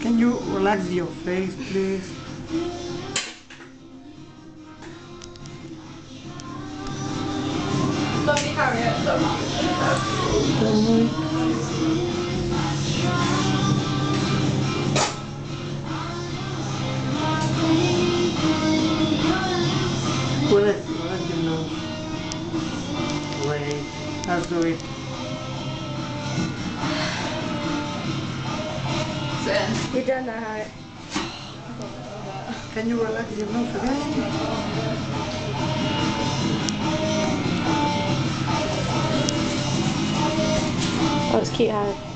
Can you relax your face, please? Love you, Harriet. You. Relax, relax your nose. Wait. Let's do it. Zen. You done that, Harriet? Can you relax your nose again? That was cute, Harriet.